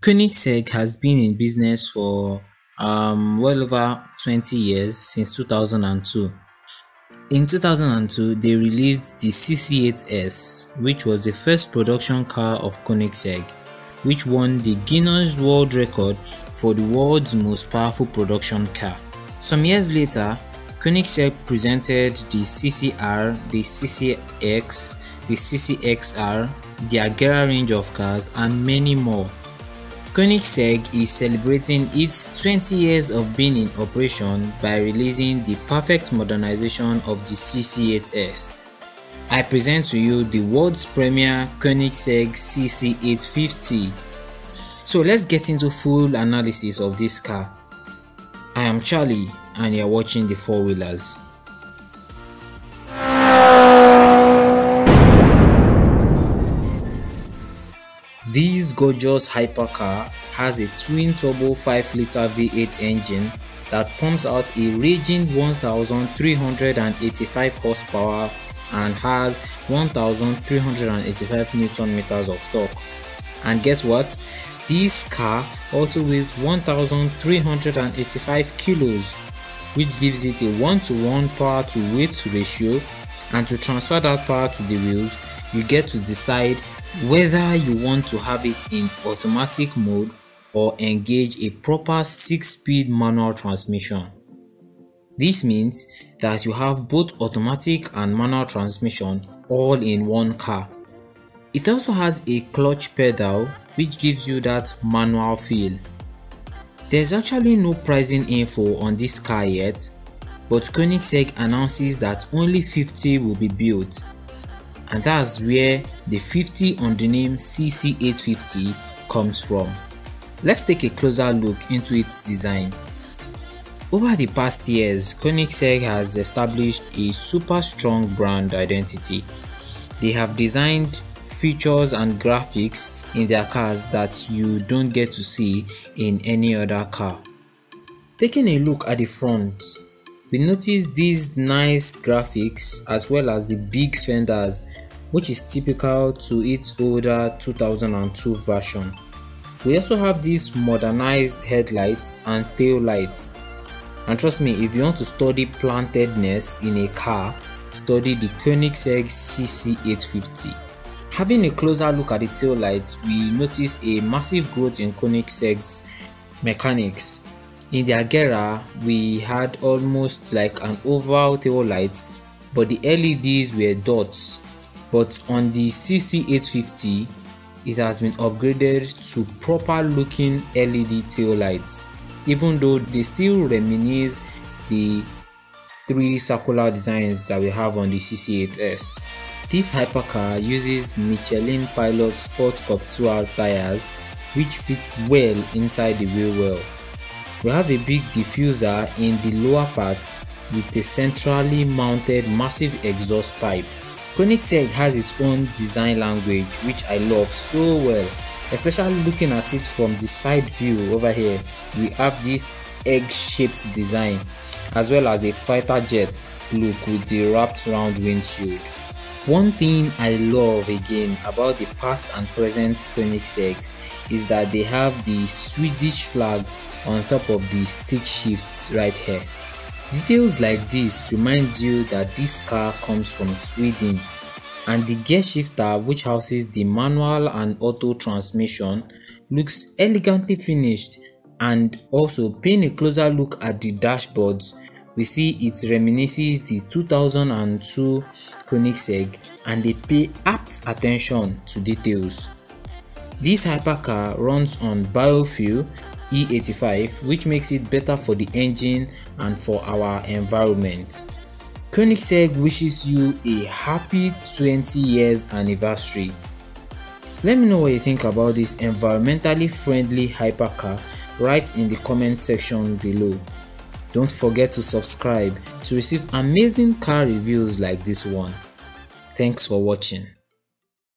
Koenigsegg has been in business for um, well over 20 years since 2002. In 2002, they released the CC8S, which was the first production car of Koenigsegg, which won the Guinness World Record for the world's most powerful production car. Some years later, Koenigsegg presented the CCR, the CCX, the CCXR, the Agera range of cars, and many more. Koenigsegg is celebrating its 20 years of being in operation by releasing the perfect modernization of the CC8S. I present to you the world's premier Koenigsegg CC850. So let's get into full analysis of this car. I am Charlie and you're watching the Four Wheelers. This gorgeous hypercar has a twin-turbo 5-litre V8 engine that pumps out a raging 1385 horsepower and has 1385 newton meters of torque. And guess what? This car also weighs 1385 kilos, which gives it a 1 to 1 power to weight ratio and to transfer that power to the wheels, you get to decide whether you want to have it in automatic mode or engage a proper 6-speed manual transmission. This means that you have both automatic and manual transmission all in one car. It also has a clutch pedal which gives you that manual feel. There's actually no pricing info on this car yet, but Koenigsegg announces that only 50 will be built and that's where the 50 on the name CC850 comes from. Let's take a closer look into its design. Over the past years, Koenigsegg has established a super strong brand identity. They have designed features and graphics in their cars that you don't get to see in any other car. Taking a look at the front, we notice these nice graphics as well as the big fenders which is typical to its older 2002 version. We also have these modernized headlights and tail lights. And trust me, if you want to study plantedness in a car, study the Koenigsegg CC850. Having a closer look at the tail lights, we notice a massive growth in Koenigsegg's mechanics in the Agera, we had almost like an oval tail light, but the LEDs were dots. But on the CC850, it has been upgraded to proper looking LED tail lights, even though they still reminisce the three circular designs that we have on the CC8S. This hypercar uses Michelin Pilot Sport Cup 2R tires which fit well inside the wheel well. We have a big diffuser in the lower part with a centrally mounted massive exhaust pipe. Koenigsegg has its own design language which I love so well, especially looking at it from the side view over here. We have this egg-shaped design as well as a fighter jet look with the wrapped round windshield. One thing I love again about the past and present Koenigseggs is that they have the Swedish flag on top of the stick shifts right here. Details like this remind you that this car comes from Sweden and the gear shifter which houses the manual and auto transmission looks elegantly finished and also paying a closer look at the dashboards we see it reminisces the 2002 Koenigsegg and they pay apt attention to details. This hypercar runs on biofuel E85 which makes it better for the engine and for our environment. Koenigsegg wishes you a happy 20 years anniversary. Let me know what you think about this environmentally friendly hypercar right in the comment section below. Don't forget to subscribe to receive amazing car reviews like this one. Thanks for watching.